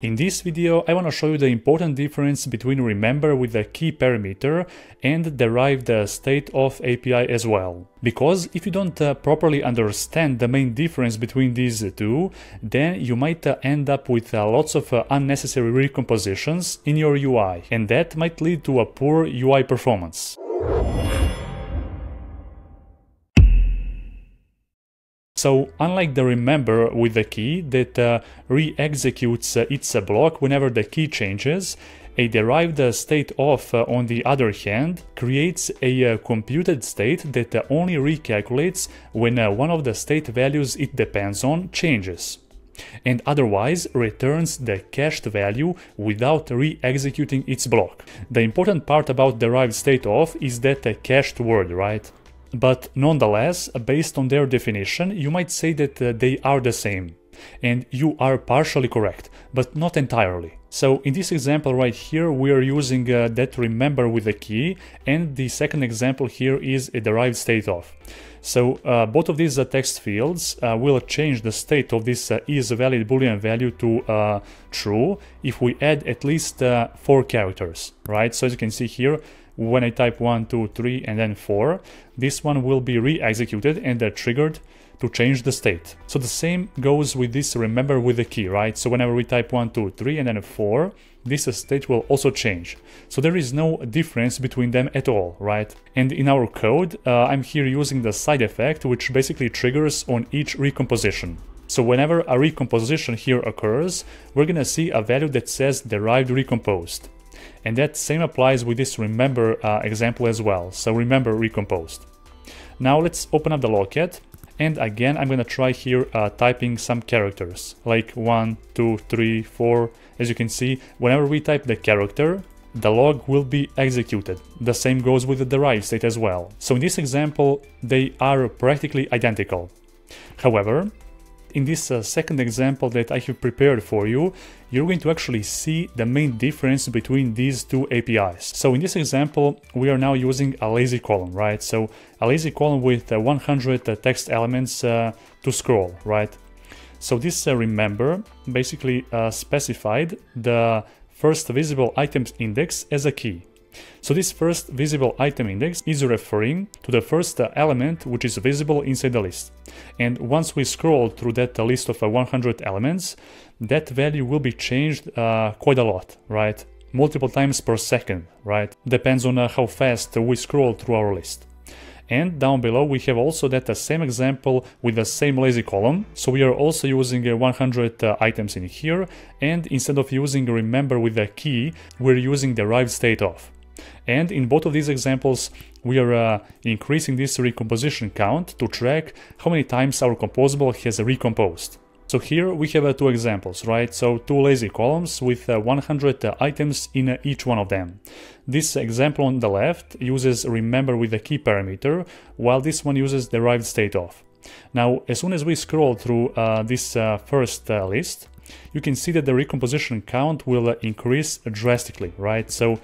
In this video, I want to show you the important difference between remember with the key parameter and derived state of API as well. Because if you don't uh, properly understand the main difference between these two, then you might uh, end up with uh, lots of uh, unnecessary recompositions in your UI, and that might lead to a poor UI performance. So unlike the remember with the key that uh, re-executes uh, its uh, block whenever the key changes, a derived uh, state of, uh, on the other hand, creates a uh, computed state that only recalculates when one of the state values it depends on changes and otherwise returns the cached value without re-executing its block. The important part about derived state of is that cached word, right? But nonetheless, based on their definition, you might say that uh, they are the same. And you are partially correct, but not entirely. So in this example right here, we are using uh, that remember with a key, and the second example here is a derived state of. So uh, both of these uh, text fields uh, will change the state of this uh, is valid boolean value to uh, true if we add at least four characters, right? So as you can see here, when I type 1, 2, 3 and then 4, this one will be re-executed and uh, triggered to change the state. So the same goes with this remember with the key, right? So whenever we type 1, 2, 3 and then 4, this state will also change. So there is no difference between them at all, right? And in our code, uh, I'm here using the side effect, which basically triggers on each recomposition. So whenever a recomposition here occurs, we're gonna see a value that says derived recomposed. And that same applies with this remember uh, example as well. So remember recomposed. Now let's open up the logcat. And again, I'm gonna try here uh, typing some characters like one, two, three, four. As you can see, whenever we type the character, the log will be executed. The same goes with the derived state as well. So in this example, they are practically identical. However, in this uh, second example that I have prepared for you, you're going to actually see the main difference between these two APIs. So in this example, we are now using a lazy column, right? So a lazy column with uh, 100 uh, text elements uh, to scroll, right? So this uh, remember basically specified the first visible items index as a key. So this first visible item index is referring to the first element which is visible inside the list. And once we scroll through that list of 100 elements, that value will be changed uh, quite a lot, right? Multiple times per second, right? Depends on uh, how fast we scroll through our list. And down below we have also that uh, same example with the same lazy column. So we are also using uh, 100 uh, items in here and instead of using remember with a key, we're using derived state of. And in both of these examples, we are uh, increasing this recomposition count to track how many times our composable has recomposed. So here we have uh, two examples, right? So two lazy columns with uh, 100 uh, items in uh, each one of them. This example on the left uses remember with the key parameter, while this one uses derived state of. Now, as soon as we scroll through uh, this uh, first list, you can see that the recomposition count will increase drastically, right? So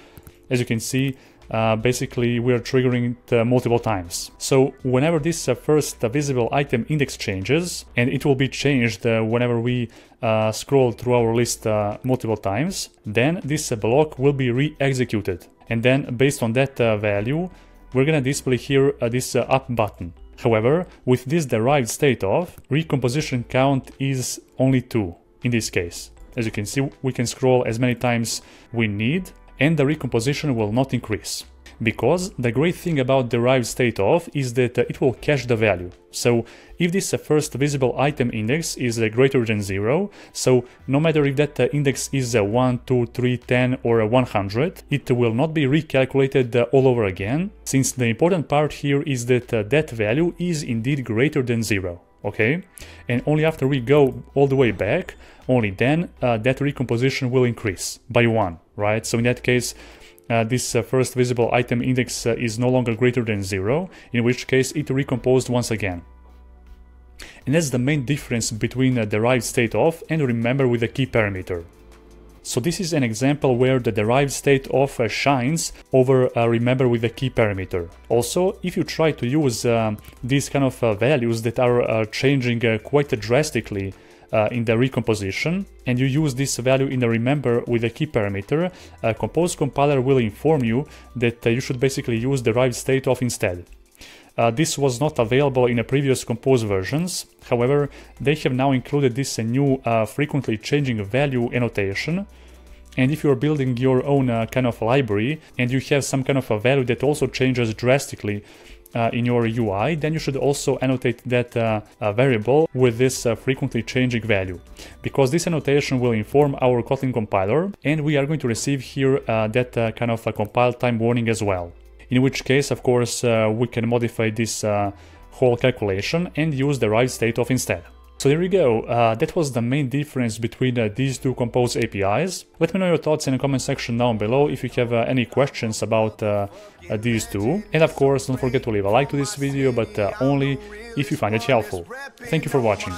as you can see, uh, basically we are triggering it uh, multiple times. So whenever this uh, first uh, visible item index changes, and it will be changed uh, whenever we uh, scroll through our list multiple times, then this block will be re-executed. And then based on that value, we're gonna display here this up button. However, with this derived state of, recomposition count is only 2 in this case. As you can see, we can scroll as many times we need and the recomposition will not increase. Because the great thing about derived state of is that it will cache the value. So if this first visible item index is uh, greater than 0, so no matter if that uh, index is a 1, 2, 3, 10 or 100, it will not be recalculated all over again, since the important part here is that that value is indeed greater than 0 okay? And only after we go all the way back, only then uh, that recomposition will increase by one, right? So in that case, uh, this uh, first visible item index uh, is no longer greater than zero, in which case it recomposed once again. And that's the main difference between a derived state of and remember with a key parameter. So this is an example where the derived state of uh, shines over uh, remember with a key parameter. Also, if you try to use um, these kind of uh, values that are uh, changing uh, quite drastically uh, in the recomposition and you use this value in the remember with a key parameter, uh, Compose compiler will inform you that uh, you should basically use derived state of instead. Uh, this was not available in the previous Compose versions, however, they have now included this new uh, frequently changing value annotation. And if you're building your own uh, kind of library and you have some kind of a value that also changes drastically uh, in your UI, then you should also annotate that uh, uh, variable with this uh, frequently changing value, because this annotation will inform our Kotlin compiler, and we are going to receive here uh, that uh, kind of a compile time warning as well. In which case, of course, we can modify this whole calculation and use derived state of instead. So there we go, uh, that was the main difference between uh, these two Compose APIs. Let me know your thoughts in the comment section down below if you have uh, any questions about uh, uh, these two. And of course, don't forget to leave a like to this video, but uh, only if you find it helpful. Thank you for watching.